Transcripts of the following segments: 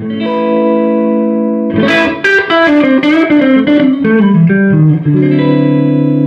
Thank you.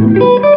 Música